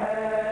है